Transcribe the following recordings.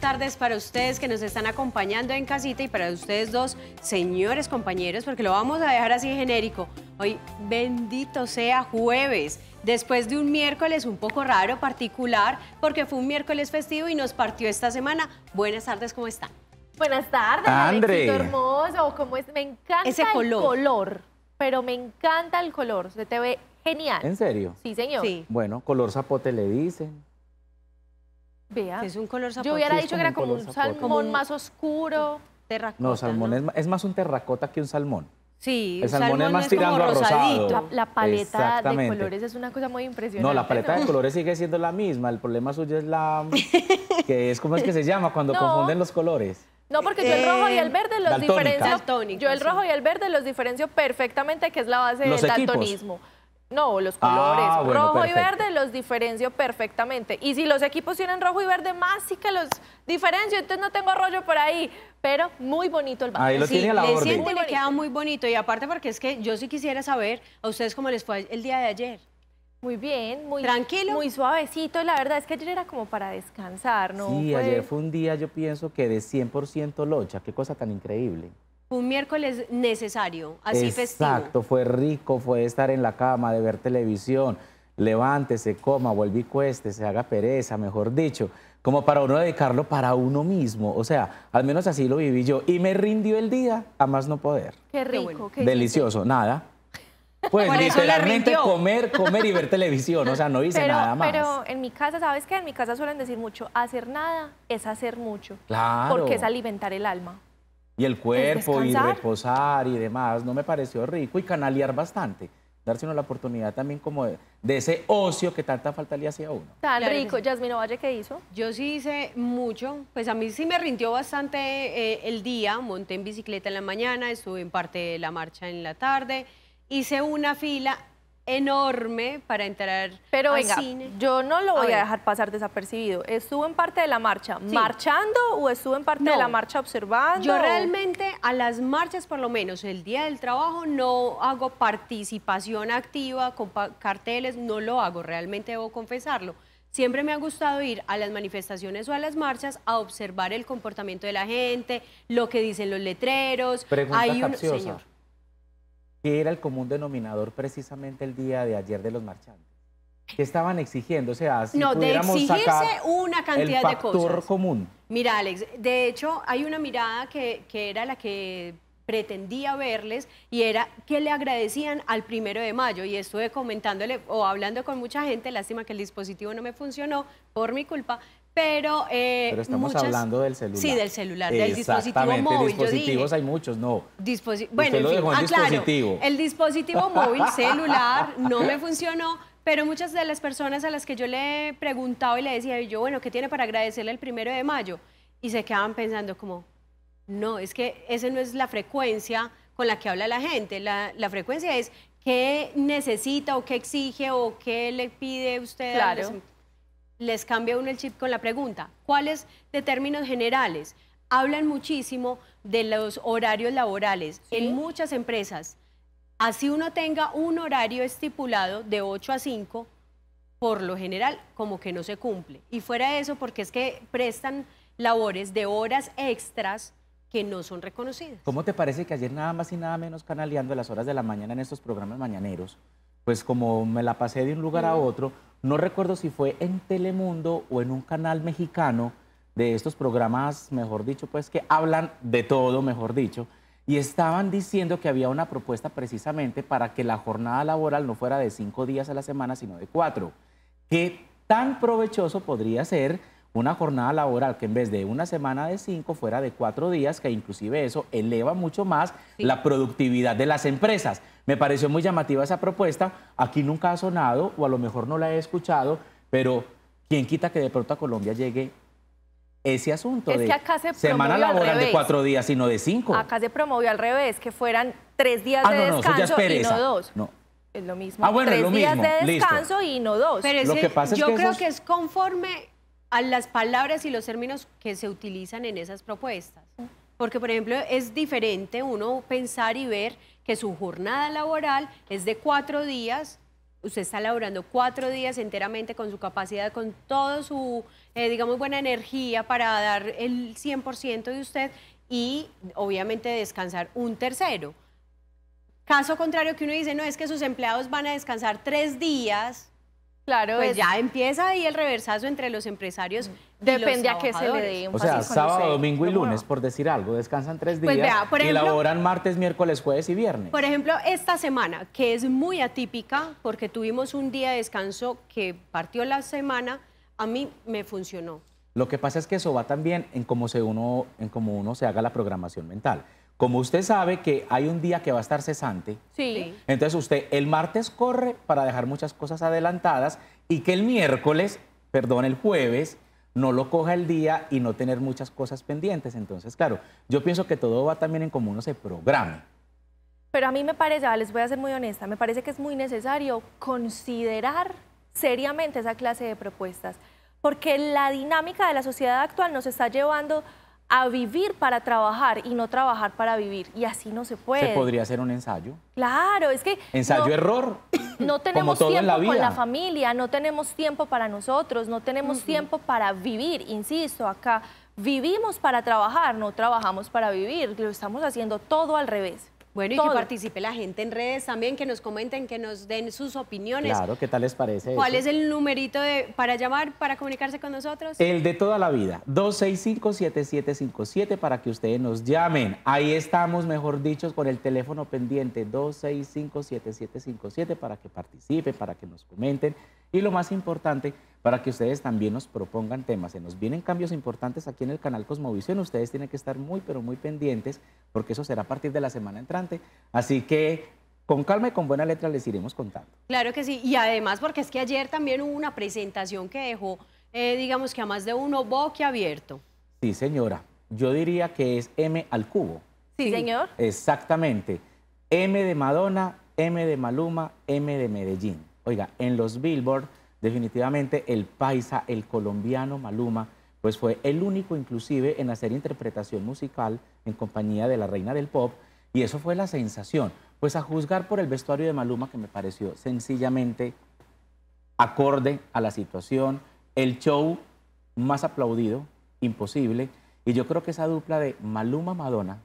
buenas tardes para ustedes que nos están acompañando en casita y para ustedes dos, señores compañeros, porque lo vamos a dejar así genérico. Hoy, bendito sea jueves, después de un miércoles un poco raro, particular, porque fue un miércoles festivo y nos partió esta semana. Buenas tardes, ¿cómo están? Buenas tardes, Andre. Alexito hermoso. ¿Cómo es? Me encanta Ese el color. color, pero me encanta el color. Se te ve genial. ¿En serio? Sí, señor. Sí, Bueno, color zapote le dicen. Vea. es un color zapote. Yo hubiera dicho que era como un salmón Como más oscuro. terracota, No, salmón Es, es más un terracota que un salmón. Sí, el salmón es más como tirando a rosadito. rosado. La, la paleta de colores es una cosa muy impresionante. No, la paleta de colores sigue siendo la misma. El problema suyo es la... que es, ¿Cómo es que se llama? Cuando No. confunden los colores. No, porque yo el rojo y el Eh, verde los daltónica. diferencio. Daltónica, yo el sí. rojo y el verde los diferencio perfectamente, que es la base ¿Los del equipos? No, los Ah, colores. bueno, rojo y verde los diferencio perfectamente. Y si los equipos tienen rojo y verde, más sí que los diferencio, entonces no tengo rollo por ahí. Pero muy bonito el Ahí básquet. lo Sí, tiene a la le orden. siente le bonito. queda muy bonito. Y aparte porque es que yo sí quisiera saber a ustedes cómo les fue el día de ayer. Muy bien, muy ¿Tranquilo? Muy suavecito. La verdad es que ayer era como para descansar, ¿no? sí, Fue- ayer fue un día, yo pienso que de 100% locha. Qué cosa tan increíble. Un miércoles necesario, así festivo. Exacto, fue rico, fue estar en la cama, de ver televisión, levántese, coma, vuelve y cueste, se haga pereza, mejor dicho, como para uno dedicarlo para uno mismo. O sea, al menos así lo viví yo. Y me rindió el día a más no poder. Qué rico. qué Delicioso, nada. Pues literalmente comer, comer y ver televisión. O sea, no hice Pero, nada más. pero en mi casa, ¿sabes qué? En mi casa suelen decir mucho, hacer nada es hacer mucho. claro. Porque es alimentar el alma. Y el cuerpo y reposar y demás, no me pareció rico y canalear bastante. Darse uno la oportunidad también como de, de ese ocio que tanta falta le hacía a uno. Tan Claro rico. sí. Yasmino Valle, ¿qué hizo? Yo sí hice mucho, pues a mí sí me rindió bastante eh, el día, monté en bicicleta en la mañana, estuve en parte de la marcha en la tarde, hice una fila enorme para entrar Pero al venga, cine. yo no lo voy a, dejar pasar desapercibido. ¿Estuvo en parte de la marcha Sí. marchando o estuvo en parte de la marcha observando? Yo realmente a las marchas, por lo menos el día del trabajo, no hago participación activa con pa- carteles, no lo hago, realmente debo confesarlo. Siempre me ha gustado ir a las manifestaciones o a las marchas a observar el comportamiento de la gente, lo que dicen los letreros. Pregunta Hay un- capciosa. señor. ¿Qué era el común denominador precisamente el día de ayer de los marchantes? ¿Qué estaban exigiendo? O sea, si No, de pudiéramos exigirse sacar una cantidad el de factor cosas. común. Mira, Alex, de hecho hay una mirada que, que era la que pretendía verles y era que le agradecían al primero de mayo y estuve comentándole o hablando con mucha gente, lástima que el dispositivo no me funcionó por mi culpa, pero... eh, Pero estamos muchas- hablando del celular. Sí, del celular, del dispositivo móvil. yo dispositivos dije. hay muchos, no. Disposi- Usted bueno, en lo fin, dejó en ah, claro, dispositivo. el dispositivo móvil, celular, no me funcionó, pero muchas de las personas a las que yo le he preguntado y le decía yo, bueno, ¿qué tiene para agradecerle el primero de mayo? Y se quedaban pensando como, no, es que esa no es la frecuencia con la que habla la gente, la, la frecuencia es qué necesita o qué exige o qué le pide usted. a Claro. los- les cambia uno el chip con la pregunta. ¿Cuáles de términos generales? Hablan muchísimo de los horarios laborales. Sí. En muchas empresas, así uno tenga un horario estipulado de 8 a 5, por lo general como que no se cumple. Y fuera de eso, porque es que prestan labores de horas extras que no son reconocidas. ¿Cómo te parece que ayer nada más y nada menos canaleando a las horas de la mañana en estos programas mañaneros? Pues como me la pasé de un lugar a otro, no recuerdo si fue en Telemundo o en un canal mexicano de estos programas, mejor dicho, pues que hablan de todo, mejor dicho, y estaban diciendo que había una propuesta precisamente para que la jornada laboral no fuera de cinco días a la semana, sino de cuatro. ¿Qué tan provechoso podría ser una jornada laboral que en vez de una semana de cinco fuera de cuatro días, que inclusive eso eleva mucho más Sí. la productividad de las empresas? Me pareció muy llamativa esa propuesta. Aquí nunca ha sonado, o a lo mejor no la he escuchado, pero ¿quién quita que de pronto a Colombia llegue ese asunto Es de que acá se semana laboral de cuatro días, sino de cinco? Acá se promovió al revés, que fueran tres días ah, de no, no, eso ya es descanso y no dos. No. Es lo mismo. Ah, bueno, es tres lo días mismo. de Listo. descanso y no dos. Pero Lo que pasa es yo que creo esos- que es conforme a las palabras y los términos que se utilizan en esas propuestas. Porque, por ejemplo, es diferente uno pensar y ver que su jornada laboral es de cuatro días usted está laborando cuatro días enteramente con su capacidad, con toda su, eh, digamos, buena energía para dar el 100% de usted y obviamente descansar un tercero. Caso contrario que uno dice, no, es que sus empleados van a descansar tres días, Claro, pues es- ya empieza ahí el reversazo entre los empresarios. depende los a qué se le dé O sea, sábado, usted. domingo y lunes, por decir algo, descansan tres días Pues vea, por y ejemplo- laboran martes, miércoles, jueves y viernes. Por ejemplo, esta semana, que es muy atípica porque tuvimos un día de descanso que partió la semana, a mí me funcionó. Lo que pasa es que eso va también en cómo, se uno, en cómo uno se haga la programación mental. Como usted sabe que hay un día que va a estar cesante, Sí. entonces usted el martes corre para dejar muchas cosas adelantadas y que el miércoles, perdón, el jueves, no lo coja el día y no tener muchas cosas pendientes. Entonces, claro, yo pienso que todo va también en cómo uno se programe. Pero a mí me parece, ah, les voy a ser muy honesta, me parece que es muy necesario considerar seriamente esa clase de propuestas, porque la dinámica de la sociedad actual nos está llevando a vivir para trabajar y no trabajar para vivir, y así no se puede. Se podría hacer un ensayo. Claro, es que no- Ensayo-error. no tenemos todo en tiempo la con la vida. familia, no tenemos tiempo para nosotros, no tenemos tiempo para vivir, insisto, acá vivimos para trabajar, no trabajamos para vivir, lo estamos haciendo todo al revés. Bueno, y Todo. que participe la gente en redes también, que nos comenten, que nos den sus opiniones. Claro, ¿qué tal les parece ¿Cuál eso? es el numerito de, para llamar, para comunicarse con nosotros? El de toda la vida, 265-7757 para que ustedes nos llamen. Ahí estamos, mejor dicho, con el teléfono pendiente, 265-7757 para que participen, para que nos comenten. Y lo más importante, para que ustedes también nos propongan temas. Se nos vienen cambios importantes aquí en el canal Cosmovisión. Ustedes tienen que estar muy, pero muy pendientes, porque eso será a partir de la semana entrante. Así que con calma y con buena letra les iremos contando. Claro que sí, y además porque es que ayer también hubo una presentación que dejó, eh, digamos que a más de uno boquiabierto. Sí, señora. Yo diría que es M al cubo. Sí, Sí. señor. Exactamente. M de Madonna, M de Maluma, M de Medellín. Oiga, en los Billboard, definitivamente el paisa, el colombiano Maluma, pues fue el único inclusive en hacer interpretación musical en compañía de la reina del pop. Y eso fue la sensación. Pues a juzgar por el vestuario de Maluma, que me pareció sencillamente acorde a la situación, el show más aplaudido, imposible. Y yo creo que esa dupla de Maluma-Madonna,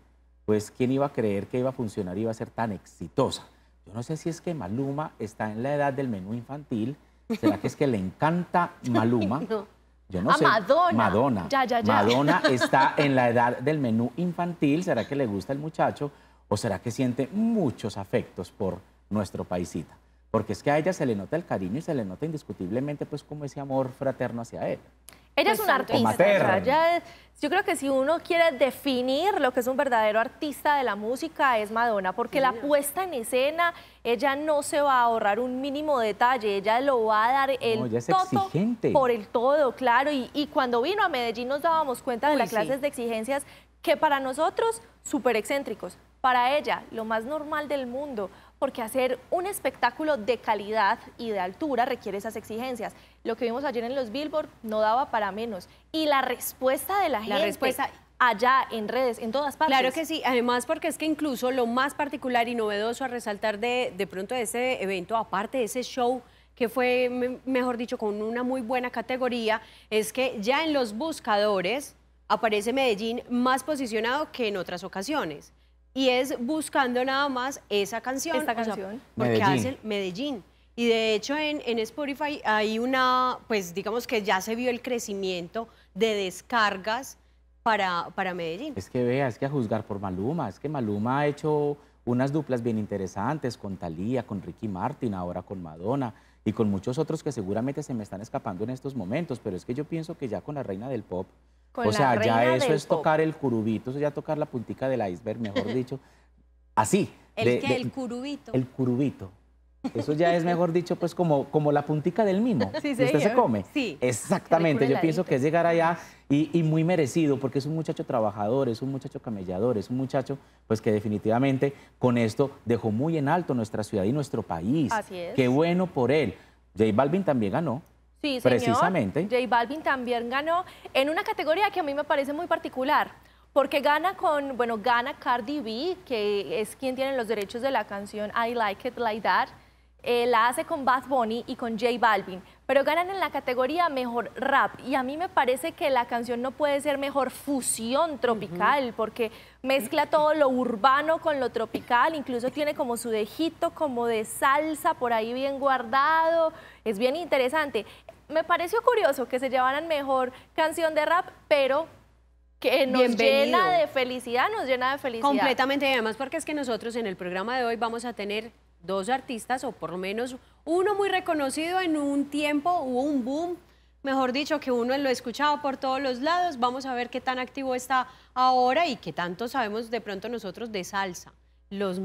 pues quién iba a creer que iba a funcionar iba a ser tan exitosa. Yo no sé si es que Maluma está en la edad del menú infantil, será que es que le encanta Maluma. No. Yo no A sé. Madonna. Madonna. Ya, ya, ya. Madonna está en la edad del menú infantil. ¿Será que le gusta el muchacho o será que siente muchos afectos por nuestro paisita? Porque es que a ella se le nota el cariño y se le nota indiscutiblemente pues como ese amor fraterno hacia él. Ella es Pues una artista. Ella yo creo que si uno quiere definir lo que es un verdadero artista de la música es Madonna, porque la puesta en escena, ella no se va a ahorrar un mínimo detalle, ella lo va a dar el es todo por el todo, claro. Y, y cuando vino a Medellín nos dábamos cuenta de las sí. clases de exigencias que para nosotros súper excéntricos, para ella lo más normal del mundo, porque hacer un espectáculo de calidad y de altura requiere esas exigencias. Lo que vimos ayer en los Billboard no daba para menos. Y la respuesta de la, La gente respuesta- allá en redes, en todas partes. Claro que sí, además porque es que incluso lo más particular y novedoso a resaltar de, de pronto de ese evento, aparte de ese show que fue, me- mejor dicho, con una muy buena categoría, es que ya en los buscadores aparece Medellín más posicionado que en otras ocasiones. Y es buscando nada más esa canción. Esta o sea, canción. porque Medellín. hacen Medellín. Y de hecho en, en Spotify hay una, pues digamos que ya se vio el crecimiento de descargas para, para Medellín. Es que vea, es que a juzgar por Maluma, es que Maluma ha hecho unas duplas bien interesantes con Thalía, con Ricky Martin, ahora con Madonna y con muchos otros que seguramente se me están escapando en estos momentos, pero es que yo pienso que ya con la reina del pop, Con o sea, ya eso es pop. tocar el curubito, eso ya tocar la puntica del iceberg, mejor dicho, así. El de- que, de- el curubito. el curubito. Eso ya es, mejor dicho, pues como, como la puntica del mimo. Sí, usted se come. Sí. Exactamente. Yo pienso que es llegar allá y, y muy merecido, porque es un muchacho trabajador, es un muchacho camellador, es un muchacho pues que definitivamente con esto dejó muy en alto nuestra ciudad y nuestro país. Así es. Qué bueno por él. J Balvin también ganó. Sí, señor. Precisamente. J Balvin también ganó en una categoría que a mí me parece muy particular, porque gana con, bueno, gana Cardi B, que es quien tiene los derechos de la canción I Like It Like That. eh, la hace con Bad Bunny y con J Balvin, pero ganan en la categoría mejor rap. Y a mí me parece que la canción no puede ser mejor fusión tropical, porque mezcla todo lo urbano con lo tropical, incluso tiene como su dejito como de salsa por ahí bien guardado. Es bien interesante. Me pareció curioso que se llevaran mejor canción de rap, pero que nos llena de felicidad, nos llena de felicidad. Completamente, y además porque es que nosotros en el programa de hoy vamos a tener dos artistas, o por lo menos uno muy reconocido en un tiempo, hubo un boom, mejor dicho, que uno lo escuchado por todos los lados. Vamos a ver qué tan activo está ahora y qué tanto sabemos de pronto nosotros de salsa. Los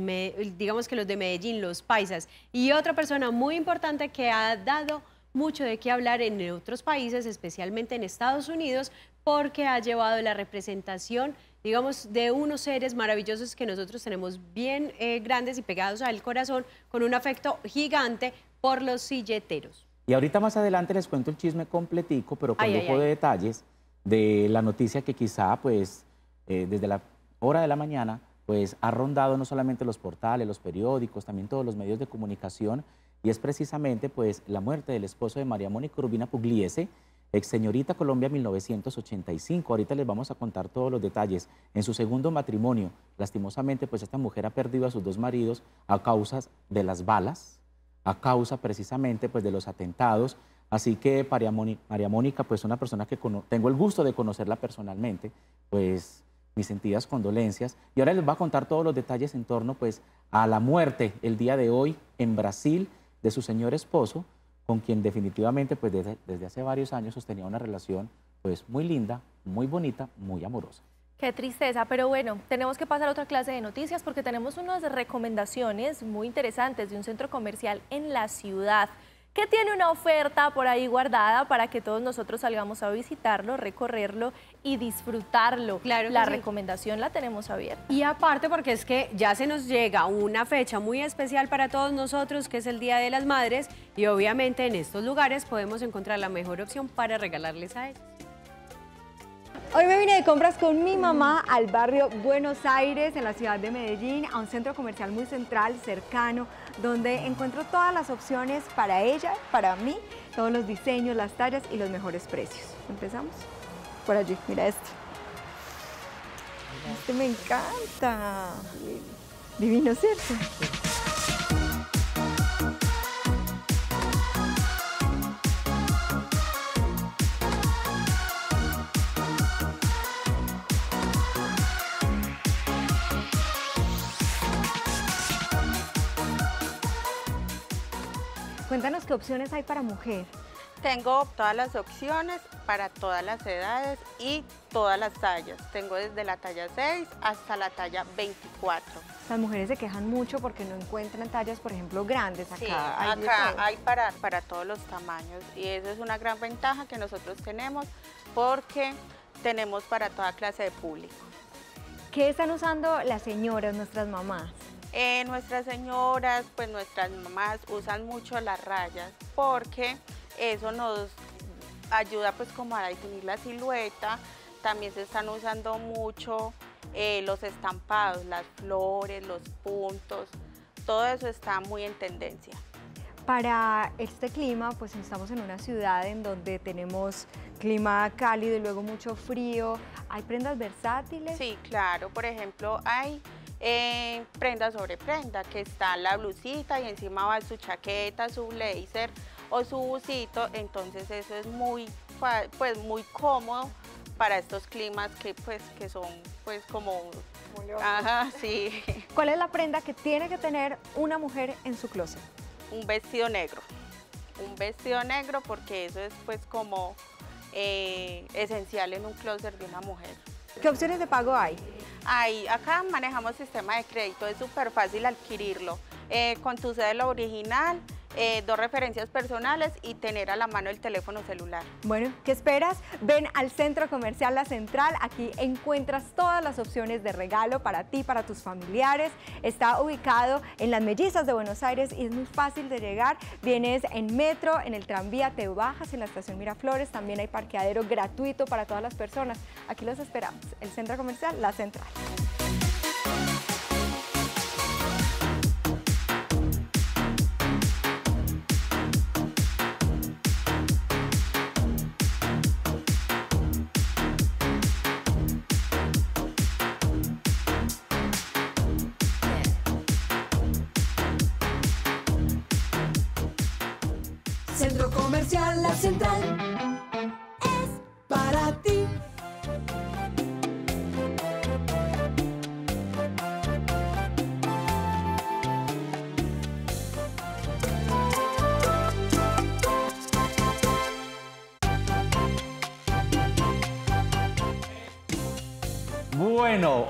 digamos que los de Medellín, los paisas. Y otra persona muy importante que ha dado mucho de qué hablar en otros países, especialmente en Estados Unidos, porque ha llevado la representación digamos, de unos seres maravillosos que nosotros tenemos bien eh, grandes y pegados al corazón, con un afecto gigante por los silleteros. Y ahorita más adelante les cuento el chisme completico, pero con lujo de detalles de la noticia que quizá, pues, eh, desde la hora de la mañana, pues, ha rondado no solamente los portales, los periódicos, también todos los medios de comunicación, y es precisamente, pues, la muerte del esposo de María Mónica Rubina Pugliese, ex señorita Colombia 1985. Ahorita les vamos a contar todos los detalles. En su segundo matrimonio, lastimosamente, pues esta mujer ha perdido a sus dos maridos a causa de las balas, a causa precisamente pues de los atentados. Así que María Mónica pues una persona que tengo el gusto de conocerla personalmente, pues mis sentidas condolencias. Y ahora les voy a contar todos los detalles en torno pues a la muerte el día de hoy en Brasil de su señor esposo, con quien definitivamente pues desde, desde hace varios años sostenía una relación pues muy linda, muy bonita, muy amorosa. Qué tristeza, pero bueno, tenemos que pasar a otra clase de noticias porque tenemos unas recomendaciones muy interesantes de un centro comercial en la ciudad que tiene una oferta por ahí guardada para que todos nosotros salgamos a visitarlo, recorrerlo y disfrutarlo. Claro la recomendación la tenemos abierta. Y aparte porque es que ya se nos llega una fecha muy especial para todos nosotros, que es el Día de las Madres, y obviamente en estos lugares podemos encontrar la mejor opción para regalarles a ellos. Hoy me vine de compras con mi mamá al barrio Buenos Aires, en la ciudad de Medellín, a un centro comercial muy central, cercano, donde encuentro todas las opciones para ella, para mí, todos los diseños, las tallas y los mejores precios. ¿Empezamos? Por allí, mira esto. Este me encanta. Divino, ¿cierto? Cuéntanos qué opciones hay para mujer. Tengo todas las opciones para todas las edades y todas las tallas. Tengo desde la talla 6 hasta la talla 24. Las mujeres se quejan mucho porque no encuentran tallas, por ejemplo, grandes. Acá sí, hay acá hay para, para todos los tamaños y eso es una gran ventaja que nosotros tenemos porque tenemos para toda clase de público. ¿Qué están usando las señoras, nuestras mamás? Eh, nuestras señoras, pues nuestras mamás usan mucho las rayas porque eso nos ayuda pues como a definir la silueta. También se están usando mucho eh, los estampados, las flores, los puntos. Todo eso está muy en tendencia. Para este clima, pues estamos en una ciudad en donde tenemos clima cálido y luego mucho frío. ¿Hay prendas versátiles? Sí, claro. Por ejemplo, hay eh, prenda sobre prenda, que está la blusita y encima va su chaqueta, su blazer o su busito, entonces eso es muy, pues, muy cómodo para estos climas que, pues, que son pues como... Ajá, sí. ¿Cuál es la prenda que tiene que tener una mujer en su closet? Un vestido negro. Un vestido negro porque eso es pues como eh, esencial en un closet de una mujer. ¿Qué opciones de pago hay? Hay, acá manejamos sistema de crédito, es súper fácil adquirirlo. Eh, con tu cédula original, eh, dos referencias personales y tener a la mano el teléfono celular. Bueno, ¿qué esperas? Ven al Centro Comercial La Central, aquí encuentras todas las opciones de regalo para ti, para tus familiares. Está ubicado en las Mellizas de Buenos Aires y es muy fácil de llegar. Vienes en metro, en el tranvía, te bajas en la estación Miraflores, también hay parqueadero gratuito para todas las personas. Aquí los esperamos, el Centro Comercial La Central.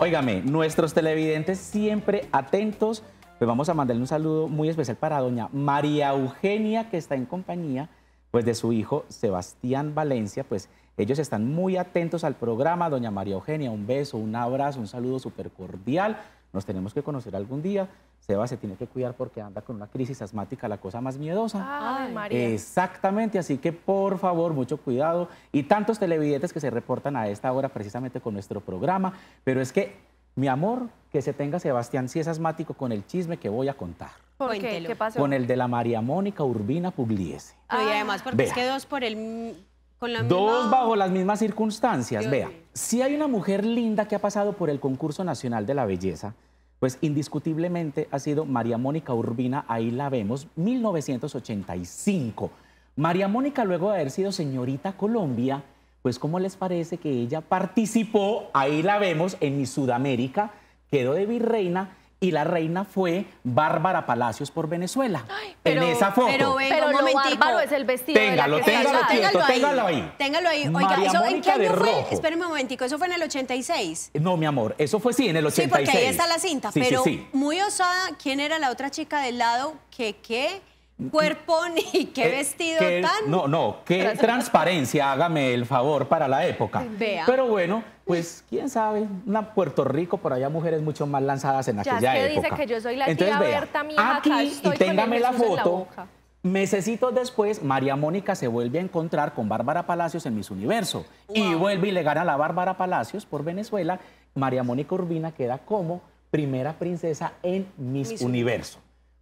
Óigame, nuestros televidentes siempre atentos. Pues vamos a mandarle un saludo muy especial para doña María Eugenia, que está en compañía pues, de su hijo Sebastián Valencia. Pues ellos están muy atentos al programa. Doña María Eugenia, un beso, un abrazo, un saludo súper cordial. Nos tenemos que conocer algún día. Seba se tiene que cuidar porque anda con una crisis asmática, la cosa más miedosa. Ay, Ay, María. Exactamente, así que por favor, mucho cuidado. Y tantos televidentes que se reportan a esta hora precisamente con nuestro programa. Pero es que, mi amor, que se tenga Sebastián, si es asmático, con el chisme que voy a contar. ¿Por qué? ¿Qué pasó? Con el de la María Mónica Urbina Pugliese. No, y Ah, además, porque es que dos por el. Con la Dos misma- bajo las mismas circunstancias. Dios Vea, si hay una mujer linda que ha pasado por el concurso nacional de la belleza, pues indiscutiblemente ha sido María Mónica Urbina, ahí la vemos, 1985. María Mónica, luego de haber sido señorita Colombia, pues ¿cómo les parece que ella participó, ahí la vemos, en Miss Sudamérica, quedó de virreina y la reina fue Bárbara Palacios por Venezuela. pero- en esa foto. pero venga, Pero un lo momentico. bárbaro es el vestido Téngalo, de la que téngalo, quieto, téngalo ahí. Téngalo ahí. Oiga, María ¿eso, ¿en qué año fue? rojo. Espérame un momentico, eso fue en el 86. No, mi amor, eso fue sí, en el Sí, 86. porque ahí está la cinta, Sí, sí, pero sí. muy osada, ¿quién era la otra chica del lado? Que qué cuerpo ni qué Eh, vestido qué- tan... No, no, qué transparencia, hágame el favor para la época. Vea. Pero bueno, pues quién sabe, una Puerto Rico, por allá mujeres mucho más lanzadas en Ya aquella es que época. dice que yo soy la Entonces, tía vea, Berta, aquí, estoy y téngame la foto. Mesecitos después, María Mónica se vuelve a encontrar con Bárbara Palacios en Miss Universo. Y vuelve y le gana a la Bárbara Palacios por Venezuela. María Mónica Urbina queda como primera princesa en Miss, Miss Universo.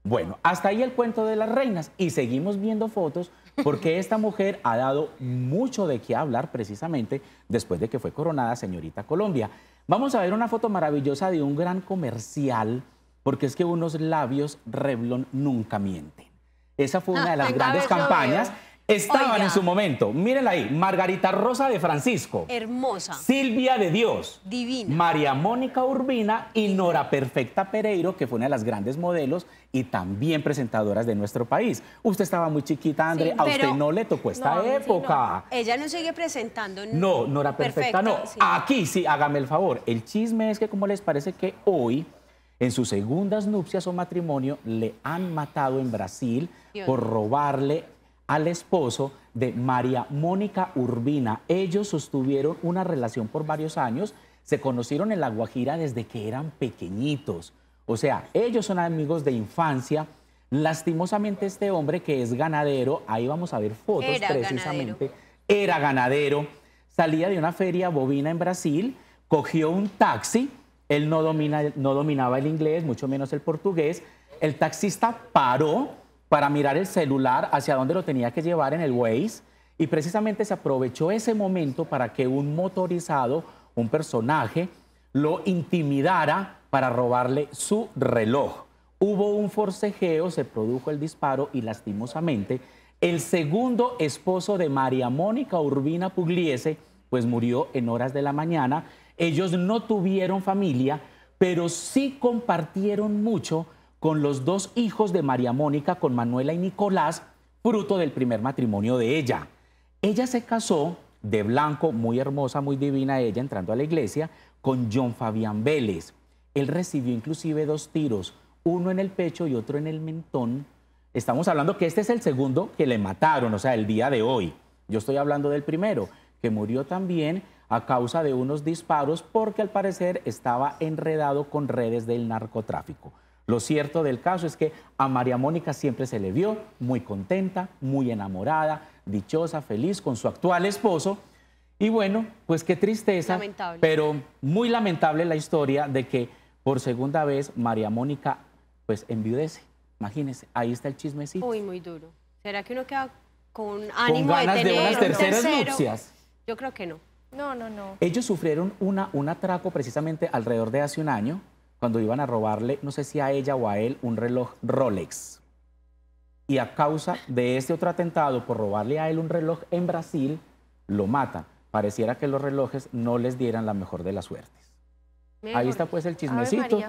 Bueno, hasta ahí el cuento de las reinas. Y seguimos viendo fotos porque esta mujer ha dado mucho de qué hablar precisamente después de que fue coronada señorita Colombia. Vamos a ver una foto maravillosa de un gran comercial porque es que unos labios Revlon nunca mienten. Esa fue una de las Ah, grandes campañas. Estaban Oiga. en su momento. Mírenla ahí. Margarita Rosa de Francisco. Hermosa, Silvia de Dios. divina. María Mónica Urbina y Nora Perfecta Pereiro, que fue una de las grandes modelos y también presentadoras de nuestro país. Usted estaba muy chiquita, André. Sí, a usted no le tocó esta No, sí época. Ella no sigue presentando. No, Nora Perfecta, no. sí. Aquí sí, hágame el favor. El chisme es que, ¿cómo les parece que hoy, en sus segundas nupcias o matrimonio, le han matado en Brasil Dios. por robarle al esposo de María Mónica Urbina? Ellos sostuvieron una relación por varios años, se conocieron en La Guajira desde que eran pequeñitos. O sea, ellos son amigos de infancia. Lastimosamente este hombre que es ganadero, ahí vamos a ver fotos Era precisamente, era ganadero, salía de una feria bovina en Brasil, cogió un taxi, él no, domina, no dominaba el inglés, mucho menos el portugués, el taxista paró para mirar el celular hacia dónde lo tenía que llevar en el Waze y precisamente se aprovechó ese momento para que un motorizado, un personaje, lo intimidara para robarle su reloj. Hubo un forcejeo, se produjo el disparo y lastimosamente el segundo esposo de María Mónica Urbina Pugliese pues murió en horas de la mañana. Ellos no tuvieron familia, pero sí compartieron mucho con los dos hijos de María Mónica, con Manuela y Nicolás, fruto del primer matrimonio de ella. Ella se casó de blanco, muy hermosa, muy divina ella, entrando a la iglesia, con John Fabián Vélez. Él recibió inclusive dos tiros, uno en el pecho y otro en el mentón. Estamos hablando que este es el segundo que le mataron, o sea, el día de hoy. Yo estoy hablando del primero, que murió también a causa de unos disparos porque al parecer estaba enredado con redes del narcotráfico. Lo cierto del caso es que a María Mónica siempre se le vio muy contenta, muy enamorada, dichosa, feliz con su actual esposo. Y bueno, pues qué tristeza, Lamentable. pero muy lamentable la historia de que por segunda vez María Mónica pues enviudece. Imagínense, ahí está el chismecito. Uy, muy duro. ¿Será que uno queda con con ánimo ganas de de, tener unas un terceras tercero? nupcias. Yo creo que no. No, no, no. Ellos sufrieron una, un atraco precisamente alrededor de hace un año, cuando iban a robarle, no sé si a ella o a él, un reloj Rolex. y a causa de este otro atentado por robarle a él un reloj en Brasil, lo matan. Pareciera que los relojes no les dieran la mejor de las suertes. Ahí está pues el chismecito.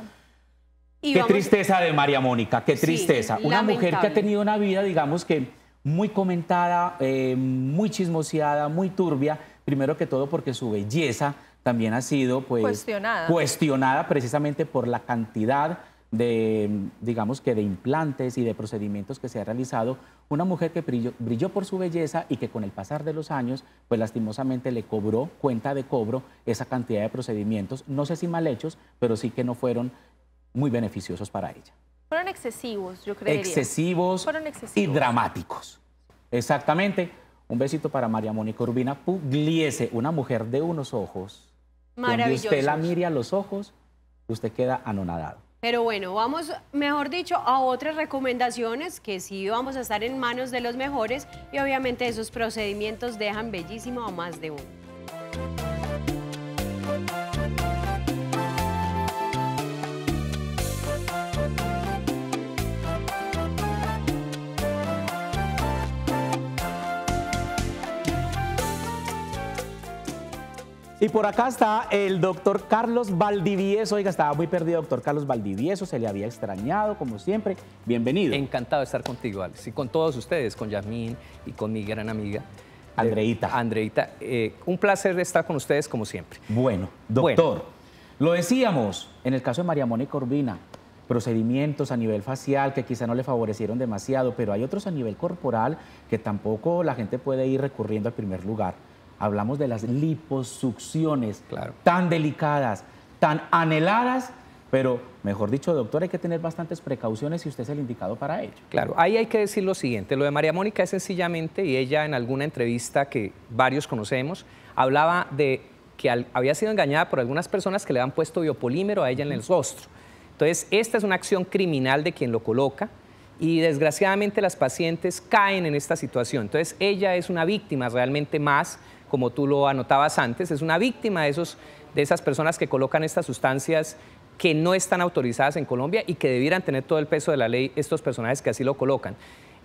Y qué vamos- tristeza de María Mónica, qué Sí, tristeza. Una mujer que ha tenido una vida, digamos que muy comentada, eh, muy chismoseada, muy turbia, primero que todo porque su belleza también ha sido pues Cuestionada. cuestionada precisamente por la cantidad de, digamos que de implantes y de procedimientos que se ha realizado. Una mujer que brilló, brilló por su belleza y que con el pasar de los años, pues lastimosamente le cobró cuenta de cobro esa cantidad de procedimientos, no sé si mal hechos, pero sí que no fueron muy beneficiosos para ella. Fueron excesivos, yo creería. Excesivos, Fueron y excesivos. dramáticos. Exactamente. Un besito para María Mónica Urbina Pugliese, una mujer de unos ojos. Donde usted la mire a los ojos, usted queda anonadado. Pero bueno, vamos, mejor dicho, a otras recomendaciones que sí vamos a estar en manos de los mejores y obviamente esos procedimientos dejan bellísimo a más de uno. Y por acá está el doctor Carlos Valdivieso. Oiga, estaba muy perdido, doctor Carlos Valdivieso. Se le había extrañado, como siempre. Bienvenido. Encantado de estar contigo, Alex, y con todos ustedes, con Yasmín y con mi gran amiga. eh, Andreita. Andreita, eh, un placer estar con ustedes como siempre. Bueno, doctor, lo decíamos en el caso de María Mónica Urbina, procedimientos a nivel facial que quizá no le favorecieron demasiado, pero hay otros a nivel corporal que tampoco la gente puede ir recurriendo al primer lugar. Hablamos de las liposucciones Claro. tan delicadas, tan anheladas, pero mejor dicho, doctor, hay que tener bastantes precauciones si usted es el indicado para ello. Claro, ahí hay que decir lo siguiente. Lo de María Mónica es sencillamente, y ella en alguna entrevista que varios conocemos, hablaba de que al- había sido engañada por algunas personas que le han puesto biopolímero a ella en el rostro. Entonces, esta es una acción criminal de quien lo coloca y desgraciadamente las pacientes caen en esta situación. Entonces, ella es una víctima realmente más, como tú lo anotabas antes, es una víctima de, esos, de esas personas que colocan estas sustancias que no están autorizadas en Colombia y que debieran tener todo el peso de la ley estos personajes que así lo colocan.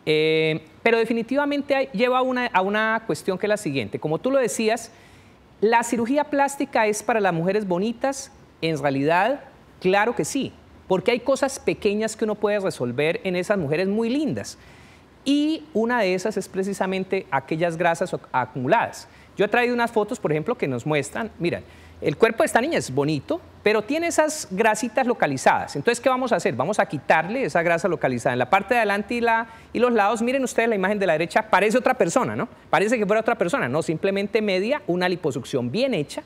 Eh, pero definitivamente lleva a una, a una cuestión que es la siguiente. Como tú lo decías, la cirugía plástica es para las mujeres bonitas, en realidad, claro que sí, porque hay cosas pequeñas que uno puede resolver en esas mujeres muy lindas. Y una de esas es precisamente aquellas grasas ac- acumuladas. Yo he traído unas fotos, por ejemplo, que nos muestran, miren, el cuerpo de esta niña es bonito, pero tiene esas grasitas localizadas. Entonces, ¿qué vamos a hacer? Vamos a quitarle esa grasa localizada. En la parte de adelante y, la, y los lados, miren ustedes la imagen de la derecha, parece otra persona, ¿no? Parece que fuera otra persona. No, simplemente media una liposucción bien hecha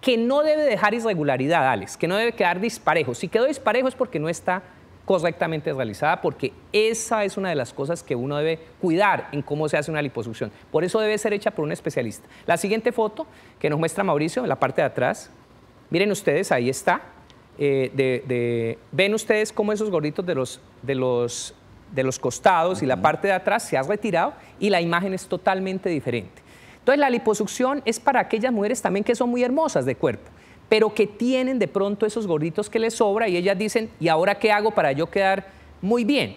que no debe dejar irregularidad, Alex, que no debe quedar disparejo. Si quedó disparejo es porque no está correctamente realizada, porque esa es una de las cosas que uno debe cuidar en cómo se hace una liposucción. Por eso debe ser hecha por un especialista. La siguiente foto que nos muestra Mauricio en la parte de atrás, miren ustedes, ahí está. eh, de- de- ven ustedes cómo esos gorditos de los, de los, de los costados y la parte de atrás se ha retirado y la imagen es totalmente diferente. Entonces la liposucción es para aquellas mujeres también que son muy hermosas de cuerpo, pero que tienen de pronto esos gorditos que les sobra y ellas dicen, ¿y ahora qué hago para yo quedar muy bien?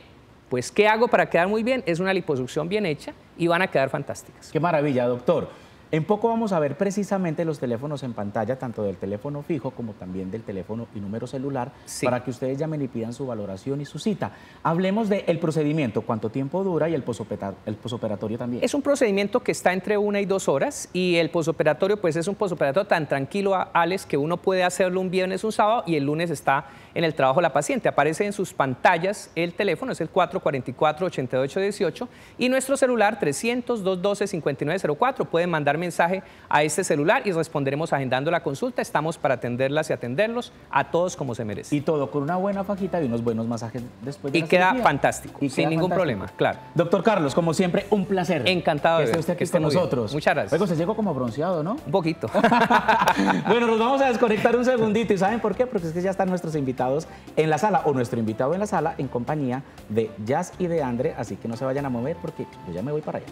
Pues ¿qué hago para quedar muy bien? Es una liposucción bien hecha y van a quedar fantásticas. Qué maravilla, doctor. En poco vamos a ver precisamente los teléfonos en pantalla, tanto del teléfono fijo como también del teléfono y número celular, Sí. para que ustedes llamen y pidan su valoración y su cita. Hablemos del procedimiento, cuánto tiempo dura y el posoperatorio también. Es un procedimiento que está entre una y dos horas y el posoperatorio pues es un posoperatorio tan tranquilo, Alex, que uno puede hacerlo un viernes, un sábado y el lunes está en el trabajo la paciente. Aparece en sus pantallas el teléfono, es el 444-8818 y nuestro celular 300-212-5904. Pueden mandar mensaje a este celular y responderemos agendando la consulta. Estamos para atenderlas y atenderlos a todos como se merece. Y todo con una buena fajita y unos buenos masajes después de Y la queda cirugía. fantástico, sin queda ningún problema, claro. Doctor Carlos, como siempre, un placer. Encantado de que esté usted que aquí esté con bien. nosotros. Muchas gracias. Luego se llegó como bronceado, ¿no? Un poquito. bueno, nos vamos a desconectar un segundito. ¿Y saben por qué? Porque es que ya están nuestros invitados en la sala, o nuestro invitado en la sala, en compañía de Jazz y de Andre. Así que no se vayan a mover porque yo ya me voy para allá.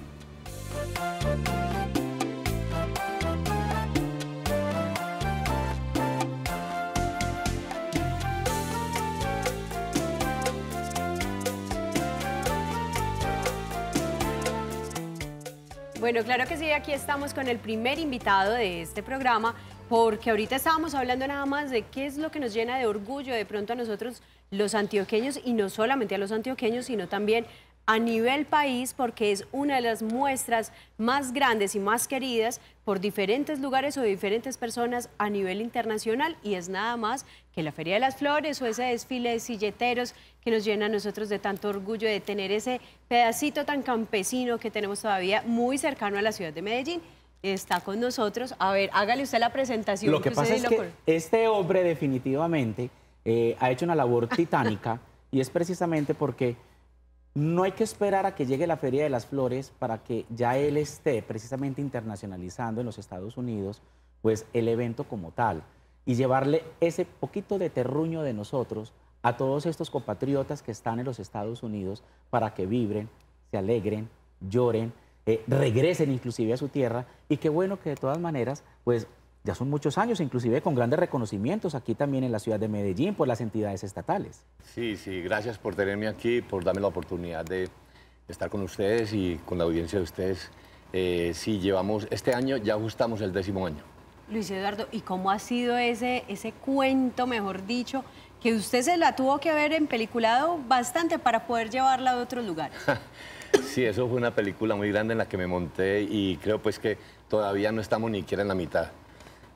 Bueno, claro que sí, aquí estamos con el primer invitado de este programa, porque ahorita estábamos hablando nada más de qué es lo que nos llena de orgullo de pronto a nosotros los antioqueños, y no solamente a los antioqueños, sino también a nivel país porque es una de las muestras más grandes y más queridas por diferentes lugares o diferentes personas a nivel internacional y es nada más que la Feria de las Flores o ese desfile de silleteros que nos llena a nosotros de tanto orgullo de tener ese pedacito tan campesino que tenemos todavía muy cercano a la ciudad de Medellín. Está con nosotros. A ver, hágale usted la presentación. Lo que pasa es lo que este hombre definitivamente eh, ha hecho una labor titánica y es precisamente porque no hay que esperar a que llegue la Feria de las Flores para que ya él esté precisamente internacionalizando en los Estados Unidos pues el evento como tal y llevarle ese poquito de terruño de nosotros a todos estos compatriotas que están en los Estados Unidos para que vibren, se alegren, lloren, eh, regresen inclusive a su tierra y qué bueno que de todas maneras pues ya son muchos años, inclusive con grandes reconocimientos aquí también en la ciudad de Medellín por las entidades estatales. Sí, sí, gracias por tenerme aquí, por darme la oportunidad de estar con ustedes y con la audiencia de ustedes. Eh, sí, llevamos, este año ya ajustamos el décimo año. Luis Eduardo, ¿y cómo ha sido ese, ese cuento, mejor dicho, que usted se la tuvo que haber empeliculado bastante para poder llevarla a otros lugares? Sí, eso fue una película muy grande en la que me monté y creo pues que todavía no estamos ni siquiera en la mitad.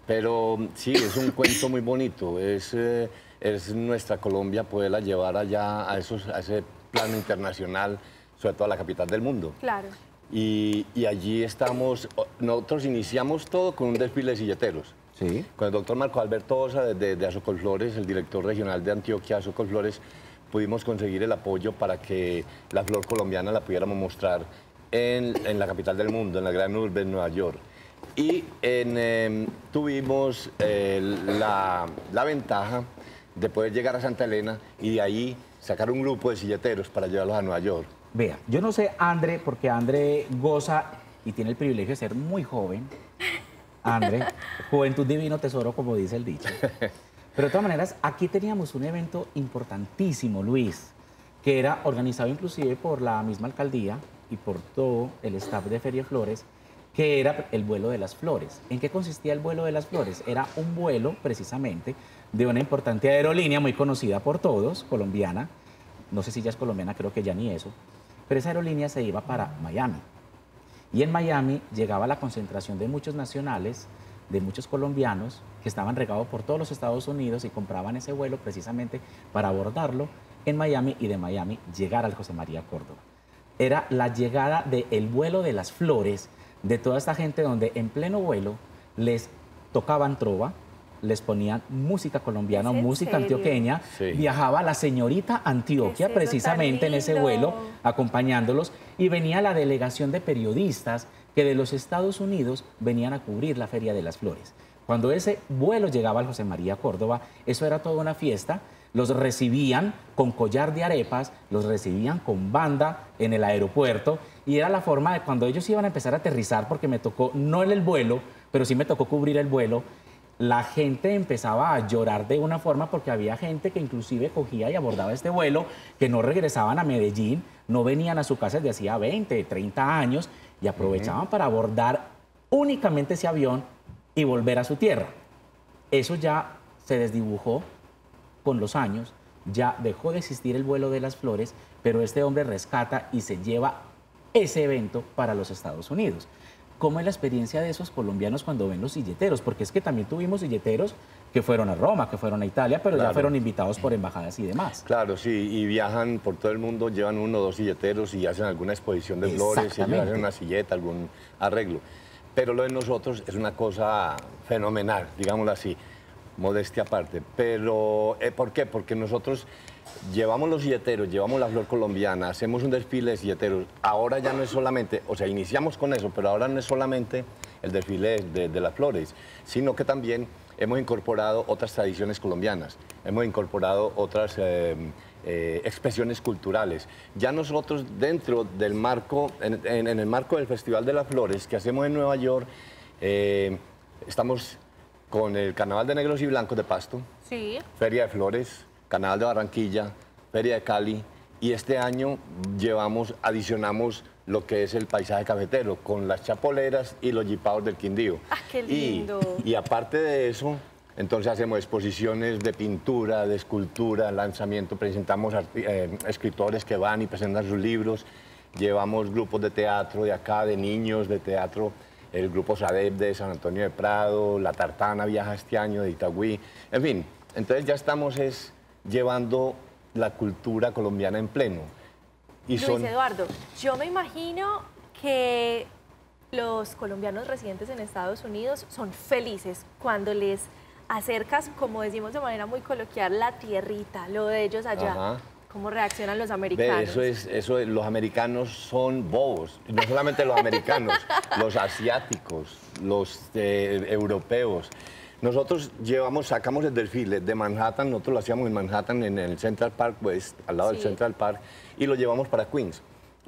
Pero sí, es un cuento muy bonito, es, eh, es nuestra Colombia poderla llevar allá a, esos, a ese plano internacional, sobre todo a la capital del mundo. Claro. Y, y allí estamos, nosotros iniciamos todo con un desfile de silleteros. Sí. Con el doctor Marco Alberto Osa de, de, Azocolflores, el director regional de Antioquia, Azocolflores, pudimos conseguir el apoyo para que la flor colombiana la pudiéramos mostrar en, en la capital del mundo, en la gran urbe, en Nueva York. Y en, em, tuvimos eh, la, la ventaja de poder llegar a Santa Elena y de ahí sacar un grupo de silleteros para llevarlos a Nueva York. Vea, yo no sé André, porque André goza y tiene el privilegio de ser muy joven. André, juventud divino tesoro, como dice el dicho. Pero de todas maneras, aquí teníamos un evento importantísimo, Luis, que era organizado inclusive por la misma alcaldía y por todo el staff de Feria Flores, que era el vuelo de las flores. ¿En qué consistía el vuelo de las flores? Era un vuelo, precisamente, de una importante aerolínea muy conocida por todos, colombiana. No sé si ya es colombiana, creo que ya ni eso. Pero esa aerolínea se iba para Miami. Y en Miami llegaba la concentración de muchos nacionales, de muchos colombianos que estaban regados por todos los Estados Unidos y compraban ese vuelo precisamente para abordarlo en Miami y de Miami llegar al José María Córdoba. Era la llegada del vuelo de las flores de toda esta gente donde en pleno vuelo les tocaban trova, les ponían música colombiana, ¿Es en música serio? antioqueña, Sí. viajaba la señorita Antioquia ¿Qué es eso tan precisamente en ese vuelo acompañándolos y venía la delegación de periodistas que de los Estados Unidos venían a cubrir la Feria de las Flores. Cuando ese vuelo llegaba al José María Córdoba, eso era toda una fiesta. Los recibían con collar de arepas, los recibían con banda en el aeropuerto y era la forma de cuando ellos iban a empezar a aterrizar, porque me tocó, no en el vuelo, pero sí me tocó cubrir el vuelo, la gente empezaba a llorar de una forma porque había gente que inclusive cogía y abordaba este vuelo, que no regresaban a Medellín, no venían a su casa desde hacía 20, 30 años y aprovechaban para abordar únicamente ese avión y volver a su tierra. Eso ya se desdibujó con los años, ya dejó de existir el vuelo de las flores, pero este hombre rescata y se lleva ese evento para los Estados Unidos. ¿Cómo es la experiencia de esos colombianos cuando ven los silleteros? Porque es que también tuvimos silleteros que fueron a Roma, que fueron a Italia, pero ya fueron invitados por embajadas y demás. Claro, sí, y viajan por todo el mundo, llevan uno o dos silleteros y hacen alguna exposición de flores, y ellos hacen una silleta, algún arreglo. Pero lo de nosotros es una cosa fenomenal, digámoslo así, modestia aparte. Pero, eh, ¿por qué? Porque nosotros llevamos los silleteros, llevamos la flor colombiana, hacemos un desfile de silleteros. Ahora ya no es solamente, o sea, iniciamos con eso, pero ahora no es solamente el desfile de, de las flores, sino que también hemos incorporado otras tradiciones colombianas, hemos incorporado otras eh, eh, expresiones culturales. Ya nosotros dentro del marco, en, en- en el marco del Festival de las Flores que hacemos en Nueva York, eh, estamos con el Carnaval de Negros y Blancos de Pasto, Sí. Feria de Flores, Carnaval de Barranquilla, Feria de Cali, y este año llevamos, adicionamos lo que es el paisaje cafetero, con las chapoleras y los jipaos del Quindío. Ah, qué lindo. Y, aparte de eso, entonces hacemos exposiciones de pintura, de escultura, lanzamiento, presentamos eh, escritores que van y presentan sus libros, llevamos grupos de teatro de acá, de niños, de teatro, el grupo SADEP de San Antonio de Prado, La Tartana viaja este año de Itagüí, en fin, entonces ya estamos es llevando la cultura colombiana en pleno. Y Luis son, Eduardo, yo me imagino que los colombianos residentes en Estados Unidos son felices cuando les acercas, como decimos de manera muy coloquial, la tierrita, lo de ellos allá. Ajá. ¿Cómo reaccionan los Ve, americanos? eso es, eso es- los americanos son bobos, no solamente los americanos, los asiáticos, los eh, europeos. Nosotros llevamos, sacamos el desfile de Manhattan, nosotros lo hacíamos en Manhattan, en el Central Park West, al lado del. Central Park, y lo llevamos para Queens,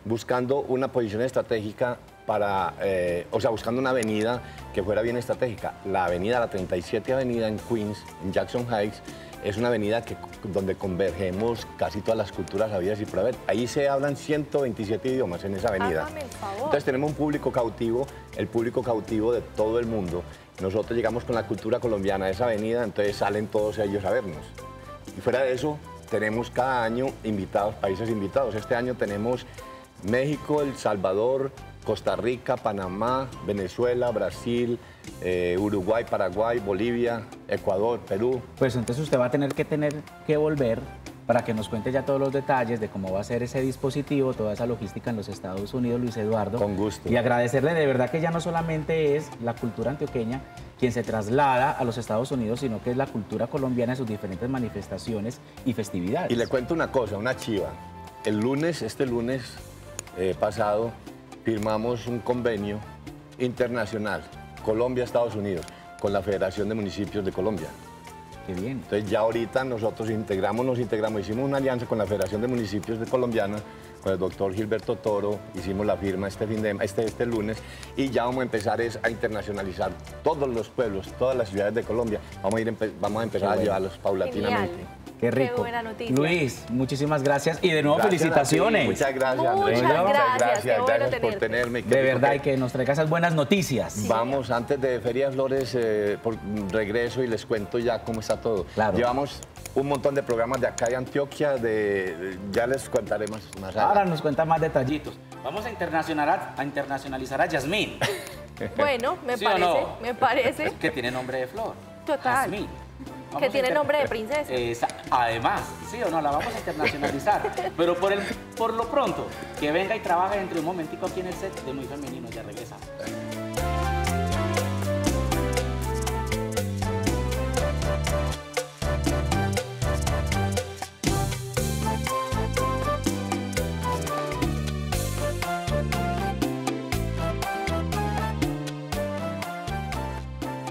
buscando una posición estratégica para, eh, o sea, buscando una avenida que fuera bien estratégica. La avenida, la 37 Avenida en Queens, en Jackson Heights, es una avenida que, donde convergemos casi todas las culturas habidas y por haber. Ahí se hablan 127 idiomas en esa avenida. Entonces tenemos un público cautivo, el público cautivo de todo el mundo. Nosotros llegamos con la cultura colombiana a esa avenida, entonces salen todos ellos a vernos. Y fuera de eso, tenemos cada año invitados, países invitados. Este año tenemos México, El Salvador, Costa Rica, Panamá, Venezuela, Brasil, eh, Uruguay, Paraguay, Bolivia, Ecuador, Perú. Pues entonces usted va a tener que tener que volver para que nos cuente ya todos los detalles de cómo va a ser ese dispositivo, toda esa logística en los Estados Unidos, Luis Eduardo. Con gusto. Y agradecerle de verdad que ya no solamente es la cultura antioqueña quien se traslada a los Estados Unidos, sino que es la cultura colombiana en sus diferentes manifestaciones y festividades. Y le cuento una cosa, una chiva. El lunes, este lunes eh, pasado, firmamos un convenio internacional, Colombia-Estados Unidos, con la Federación de Municipios de Colombia. Qué bien. Entonces ya ahorita nosotros integramos, nos integramos, hicimos una alianza con la Federación de Municipios de Colombiana, con el doctor Gilberto Toro, hicimos la firma este, fin de, este, este lunes y ya vamos a empezar es a internacionalizar todos los pueblos, todas las ciudades de Colombia. Vamos a, ir, vamos a empezar a llevarlos paulatinamente. Genial. Qué rico. buena noticia. Luis, muchísimas gracias y de nuevo Gracias felicitaciones. Muchas gracias, Muchas gracias, qué bueno gracias por tenerme. Qué De verdad que- y que nos traiga esas buenas noticias. Vamos antes de Feria Flores eh, por regreso y les cuento ya cómo está todo. Claro. Llevamos un montón de programas de acá de Antioquia, de, de- ya les contaré más, más Ahora adelante. nos cuenta más detallitos. Vamos a internacionalizar a, internacionalizar a Yasmín. Bueno, me ¿Sí o parece, no? me parece. que tiene nombre de flor. Total. Jazmín. Que tiene nombre de princesa. Esa- además, sí o no, la vamos a internacionalizar. Pero por, el, por lo pronto, que venga y trabaje dentro de un momentico aquí en el set de Muy Femenino. Ya regresa.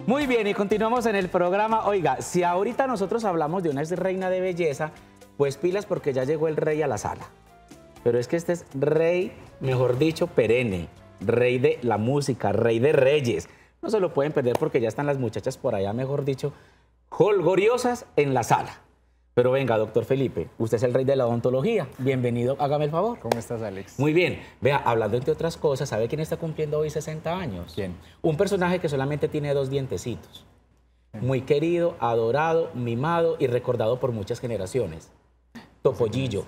Muy bien, y continuamos en el programa. Oiga, si ahorita nosotros hablamos de una ex reina de belleza, pues pilas porque ya llegó el rey a la sala. Pero es que este es rey, mejor dicho, perenne, rey de la música, rey de reyes. No se lo pueden perder porque ya están las muchachas por allá, mejor dicho, holgoriosas en la sala. Pero venga, doctor Felipe, usted es el rey de la odontología. Bienvenido, hágame el favor. ¿Cómo estás, Alex? Muy bien. Vea, hablando entre otras cosas, ¿sabe quién está cumpliendo hoy 60 años? ¿Quién? Un personaje que solamente tiene dos dientecitos. Muy querido, adorado, mimado y recordado por muchas generaciones. Topollillo,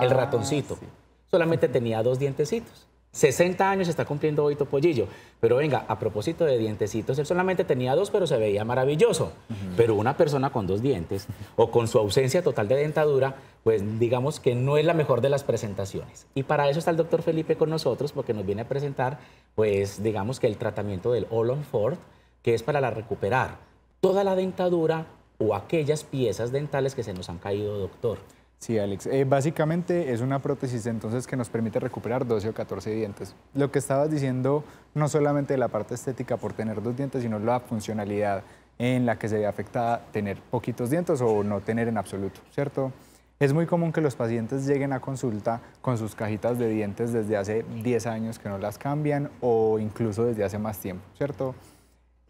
el Ah, ratoncito. sí. Solamente tenía dos dientecitos. 60 años está cumpliendo hoy Topollillo. Pero venga, a propósito de dientecitos, él solamente tenía dos, pero se veía maravilloso. Pero una persona con dos dientes o con su ausencia total de dentadura, pues digamos que no es la mejor de las presentaciones. Y para eso está el doctor Felipe con nosotros, porque nos viene a presentar, pues digamos que el tratamiento del All on Ford, que es para la recuperar toda la dentadura o aquellas piezas dentales que se nos han caído, doctor. Sí, Alex. Eh, básicamente es una prótesis entonces que nos permite recuperar 12 o 14 dientes. Lo que estabas diciendo, no solamente de la parte estética por tener dos dientes, sino la funcionalidad en la que se ve afectada tener poquitos dientes o no tener en absoluto, ¿cierto? Es muy común que los pacientes lleguen a consulta con sus cajitas de dientes desde hace 10 años que no las cambian o incluso desde hace más tiempo, ¿cierto?